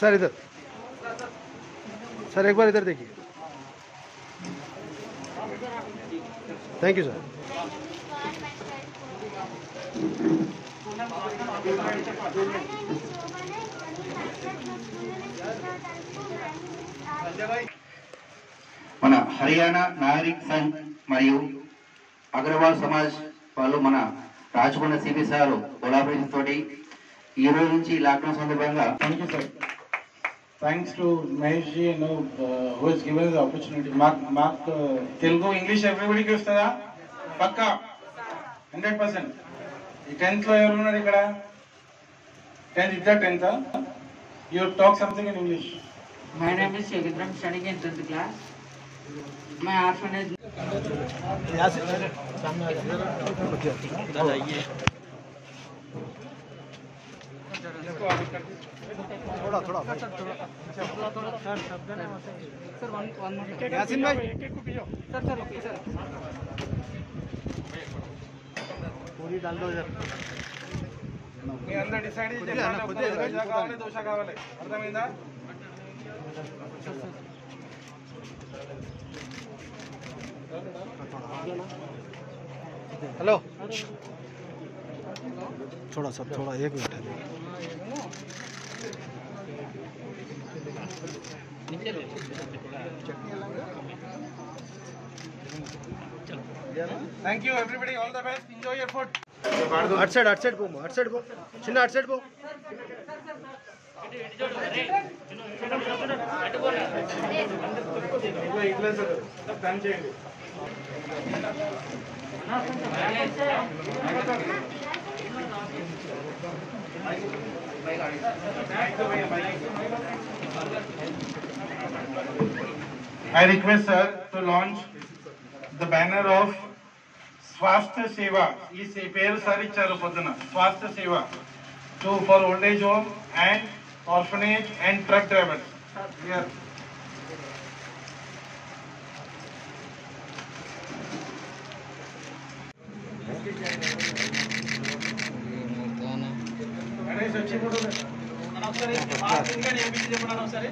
Sir इधर sir एक बार इधर देखिए थैंक यू सर మన హర్యానా నాగరిక్ సంఘ్ మరియు అగ్రవాల్ సమాజ్ వాళ్ళు మన రాచకొండ సిపి సార్ కొలాబరేషన్ తోటి ఈ రోజు నుంచి లాక్డౌన్ సందర్భంగా thank you sir thanks to Mahesh ji no who he's given the opportunity మాకు మాకు తెలుగు ఇంగ్లీష్ ఎవ్రీబడికి వస్తుందా పక్కా హండ్రెడ్ పర్సెంట్ ఈ టెన్త్ లో ఎవరు ఉన్నారు ఇక్కడ టెన్త్ ఇద్దరు tenth you talk something in English My name is Yogendra. I'm studying in 10th class. My orphanage थोड़ा थोड़ा भाई यासीन भाई पूरी डाल दो इधर మీ అందరు డిసైడ్ కొద్దిగా అన్న, కొద్దిగా ఎదురు కావాలి దోశ కావాలి అర్థమైందా हेलो थोड़ा सा थोड़ा एक मिनट है thank you everybody all the best enjoy your food అటు సైడ్ అటు సైడ్ పో అటు సైడ్ పో చిన్న అటు సైడ్ పో ఇట్లా ఇట్లా సార్ డన్ చేయండి I request sir to launch the banner of Swasthya Seva. Is pair saricharu podana. Swasthya Seva to for old age home and orphanage and truck drivers. Here. ఒకసారి చెప్పండి ఒకసారి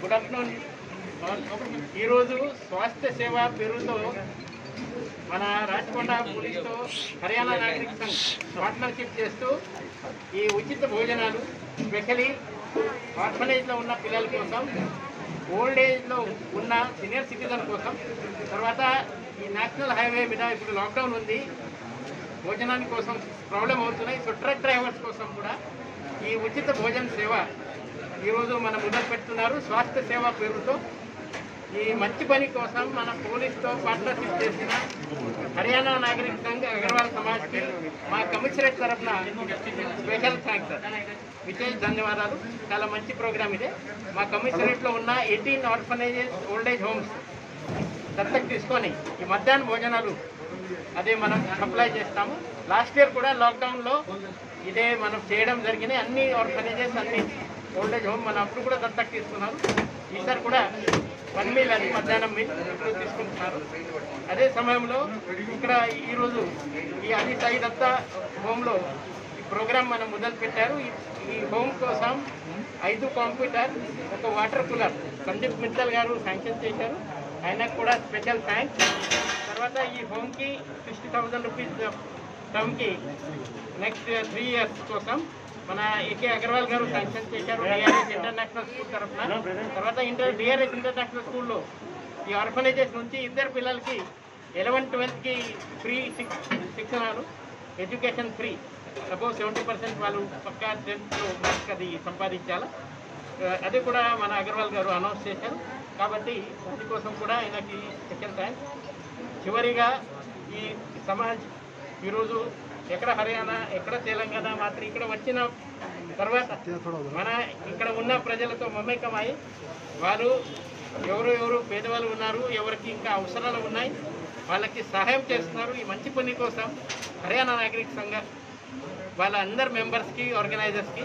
గుడ్ ఆఫ్టర్నూన్ ఈరోజు స్వాస్థ్య సేవ పేరుతో మన రాచకొండ పోలీసుతో హర్యానా నాగరిక సంఘ్ పార్ట్నర్షిప్ చేస్తూ ఈ ఉచిత భోజనాలు స్పెషలీ ఆర్ఫనేజ్లో ఉన్న పిల్లల కోసం ఓల్డ్ ఏజ్లో ఉన్న సీనియర్ సిటిజన్ కోసం తర్వాత ఈ నేషనల్ హైవే మీద ఇప్పుడు లాక్డౌన్ ఉంది. భోజనాని కోసం ప్రాబ్లం అవుతున్నాయి. సో ట్రక్ డ్రైవర్స్ కోసం కూడా ఈ ఉచిత భోజన సేవ ఈరోజు మనం మొదలు పెడుతున్నారు. స్వాస్థ్య సేవ పేరుతో ఈ మంచి పని కోసం మన పోలీస్తో పార్ట్నర్షిప్ చేసిన హర్యానా నాగరిక సంఘ్ అగర్వాల్ సమాజ్కి మా కమిషనరేట్ తరఫున స్పెషల్ థ్యాంక్స్ విశేష ధన్యవాదాలు. చాలా మంచి ప్రోగ్రామ్ ఇదే. మా కమిషనరేట్లో ఉన్న eighteen orphanages old age homes దత్తకు తీసుకొని ఈ మధ్యాహ్న భోజనాలు అదే మనం సప్లై చేస్తాము. లాస్ట్ ఇయర్ కూడా లాక్డౌన్లో ఇదే మనం చేయడం జరిగినాయి అన్ని ఆర్ఫనేజెస్ అన్ని ఓల్డేజ్ హోమ్ మనం అప్పుడు కూడా దత్తకు తీసుకున్నారు. ఈసారి కూడా వన్ మీల్ అది మధ్యాహ్నం మీల్ ఇప్పుడు తీసుకుంటున్నారు. అదే సమయంలో ఇక్కడ ఈరోజు ఈ అది సాయి దత్త హోమ్లో ఈ ప్రోగ్రామ్ మనం మొదలుపెట్టారు. ఈ- ఈ హోమ్ కోసం ఐదు కంప్యూటర్ ఒక వాటర్ కూలర్ సందీప్ మిత్తల్ గారు శాంక్షన్ చేశారు. ఆయనకు కూడా స్పెషల్ థ్యాంక్స్ తర్వాత ఈ హోమ్కి సిక్స్టీ థౌజండ్ రూపీస్ టర్మ్కి నెక్స్ట్ త్రీ ఇయర్స్ కోసం మన ఏకే అగర్వాల్ గారు శాంక్షన్ చేశారు డిఆర్ఎస్ ఇంటర్నేషనల్ స్కూల్ తరఫున. తర్వాత ఇంటర్ డిఆర్ఎస్ ఇంటర్నేషనల్ స్కూల్లో ఈ ఆర్ఫనేజెస్ నుంచి ఇద్దరు పిల్లలకి ఎలెవెన్ ట్వెల్త్కి free శిక్షణలు education free. Above seventy percent వాళ్ళు పక్కా టెన్త్ మార్క్స్ అది సంపాదించాలి. అది కూడా మన అగర్వాల్ గారు అనౌన్స్ చేశారు. కాబట్టి దానికోసం కూడా ఆయనకి సెకండ్ థ్యాంక్స్ చివరిగా ఈ సమాజ్ ఈరోజు ఎక్కడ హర్యానా ఎక్కడ తెలంగాణ మాత్రం ఇక్కడ వచ్చిన తర్వాత మన ఇక్కడ ఉన్న ప్రజలతో మమేకమై వారు ఎవరు ఎవరు పేదవాళ్ళు ఉన్నారు ఎవరికి ఇంకా అవసరాలు ఉన్నాయి వాళ్ళకి సహాయం చేస్తున్నారు ఈ మంచి పని కోసం హర్యానా నాగరిక సంఘ వాళ్ళ అందరు మెంబర్స్కి ఆర్గనైజర్స్కి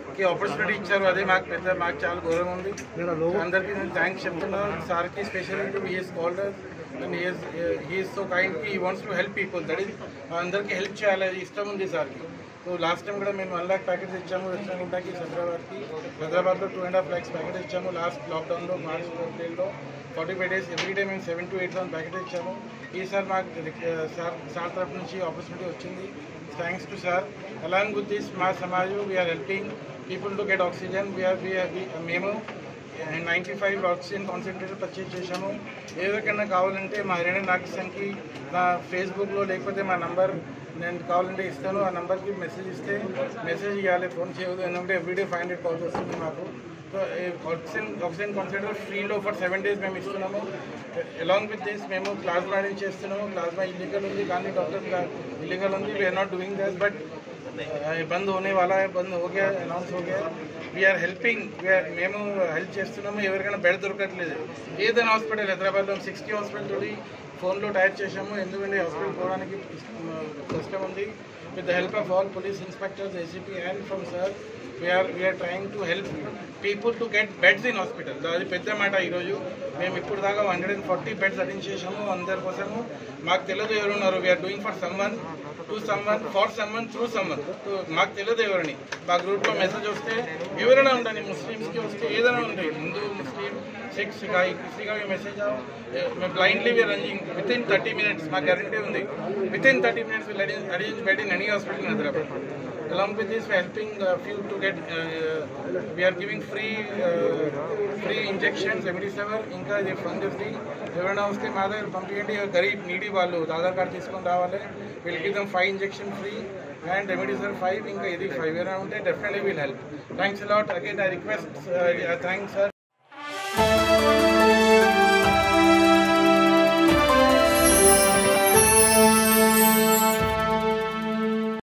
కి ఆపర్చునిటీ ఇచ్చారు. అదే మాకు పెద్ద మాకు చాలా గౌరవం ఉంది. అందరికీ నేను థ్యాంక్స్ చెప్తున్నాను సార్కి specially he's Calder and he's so kind he wants to help people that is అందరికీ హెల్ప్ చేయాలి. ఇష్టం ఉంది సార్కి. సో లాస్ట్ టైం కూడా మేము వన్ ల్యాక్ ప్యాకెట్స్ ఇచ్చాము. దక్షిణగుంటకి హైదరాబాద్కి. హైదరాబాద్లో two and half lakhs packets ఇచ్చాము. లాస్ట్ లాక్డౌన్లో మార్చ్ ఏప్రిల్లో forty five days every day మేము seven to eight thousand packet ఇచ్చాము. ఈసారి మాకు సార్ సార్ తరఫు నుంచి ఆపర్చునిటీ వచ్చింది. Thanks to sir. Along with this మా సమాజం we're helping people to get oxygen we're మేము ninety five oxygen concentrator purchase చేశాము. ఎవరికైనా కావాలంటే మా హరియాణా నాగసంకి నా ఫేస్బుక్లో లేకపోతే మా నంబర్ నేను కావాలంటే ఇస్తాను. ఆ నెంబర్కి మెసేజ్ ఇస్తే మెసేజ్ ఇవ్వాలి ఫోన్ చేయదు ఎందుకంటే ఎవ్రీడే ఫైవ్ హండ్రెడ్ కాల్స్ వస్తుంది మాకు. సో ఆక్సిజన్ ఆక్సిజన్ కాన్సన్ట్రేటర్ ఫ్రీలో ఫర్ సెవెన్ డేస్ మేము ఇస్తున్నాము. అలాంగ్ విత్ దిస్ మేము ప్లాస్మా అరేంజ్ చేస్తున్నాము. ప్లాస్మా ఇల్లీగల్ ఉంది కానీ డాక్టర్ ఇల్లీగల్ ఉంది. We're not doing this but ये बंद होने वाला है बंद हो गया అనౌన్స్ हो गया we are helping we are మేము హెల్ప్ చేస్తున్నాము ఎవరికైనా బెడ్ దొరకట్లేదు ఏదైనా హాస్పిటల్ హైదరాబాద్లో సిక్స్టీ హాస్పిటల్ తోటి ఫోన్లో టైప్ చేసాము ఎందుకంటే హాస్పిటల్ పోవడానికి కష్టం ఉంది with the help of all police inspectors ACP and from sir we're we're trying to help people to get beds in hospital అది పెద్ద మాట ఈరోజు. మేము ఇప్పుడు దాకా hundred and forty beds attend చేసాము అందరి కోసము. మాకు తెలియదు ఎవరున్నారు. We're doing for someone to someone for someone through someone మాకు తెలియదు ఎవరిని. మా గ్రూప్లో మెసేజ్ వస్తే వివరణ ఉండండి. ముస్లిమ్స్కి వస్తే ఏదైనా ఉంటాయి హిందూ ముస్లిం సిక్స్ కానీ కిసీ కానీ మెసేజ్ మేము blindly we're running within thirty minutes మా గ్యారంటీ ఉంది. Within thirty minutes will arrange bed in any hospital Hyderabad along with this we are helping uh, few to get uh, we are giving free uh, free injections రెమెడీసెవర్ ఇంకా ఇది fund free ఎవరైనా వస్తే మా దగ్గర పంపించండి Garib needy వాళ్ళు Aadhaar card తీసుకొని రావాలి వీళ్ళకి give them five injection free and remdesivir five ఇంకా ఇది ఫైవ్ ఎవరైనా ఉంటే definitely will help thanks lot again I request thanks sir